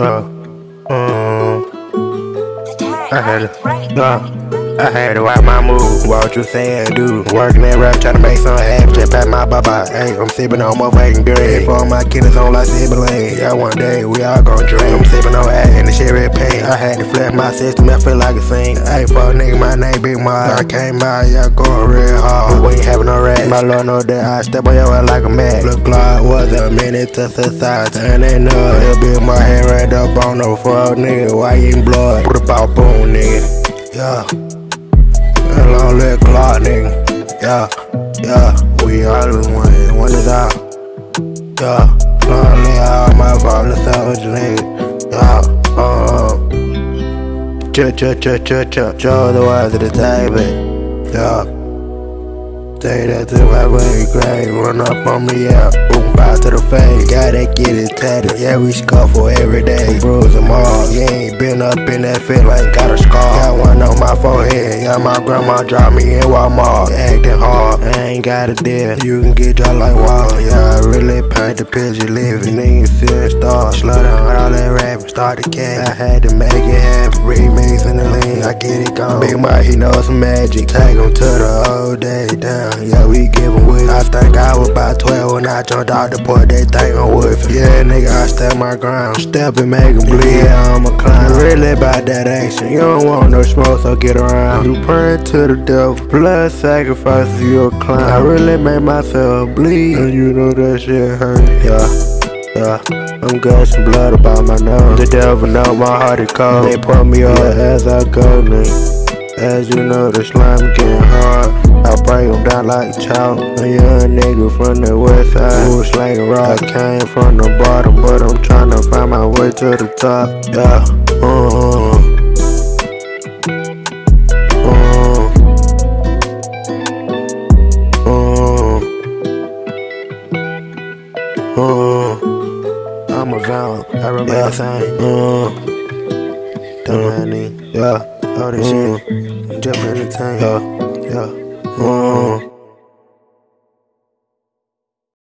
Uh, um, I had it. Uh, I had to watch my move. What you say I do? Working that rap, trying to make something happen. Just pat my baba. Hey, I'm sipping on motherfucking green. For my kiddos on like sibling. Yeah, one day we all gon' dream. I'm sipping on ass and the shit red pain. I had to flip my system, I feel like a sing. Hey, fuck nigga, my name Big Mar. I came by, yeah, going real hard. We ain't having no rats. My lord know that I step on your ass like a man. Minute to society. And they know it'll be my head right up on the fuck nigga. Why ain't blood? Put a pop boom, nigga. Yeah. And long leg clock, nigga. Yeah, yeah. We all in one. One is out. Yeah. Leg all my with your nigga. Yeah. Uh. Ch ch ch ch ch. Show the words of the table. Yeah. Say that to my way, grave, run up on me, yeah. Boom, bow to the face, gotta get it tatted. Yeah, we scuffle every day, bruise them all. You ain't been up in that feeling, got a scar. Got one on my forehead, yeah, my grandma dropped me in Walmart. I ain't got a deal. You can get dropped like wall, yeah. I really paint the picture, living, niggas still star. Slow down all that rap, start the cat. I had to make it happen, remix in the lean, I get it gone. Big Mike, he knows some magic, take him to the old day down yeah, we giving with. I think I was about 12 when I jumped out the port, they think I'm it. Yeah, nigga, I step my ground. Step and make them bleed, yeah, I'm a clown. Really about that action, you don't want no smoke, so get around. You praying to the devil, blood sacrifice, you a clown. I really made myself bleed, and you know that shit hurt, yeah. Yeah, I'm gushing blood about my nose. The devil know my heart is cold. They put me up yeah. as I go, nigga. As you know, the slime getting hard. I break them down like chalk. A young nigga from the west side who slanging rock. I came from the bottom, but I'm trying to find my way to the top. Yeah, uh, uh, I'm a vamp. I remember yeah. the same. Uh, don't uh, yeah, all this uh, shit. Just entertain. Yeah, yeah. Uh,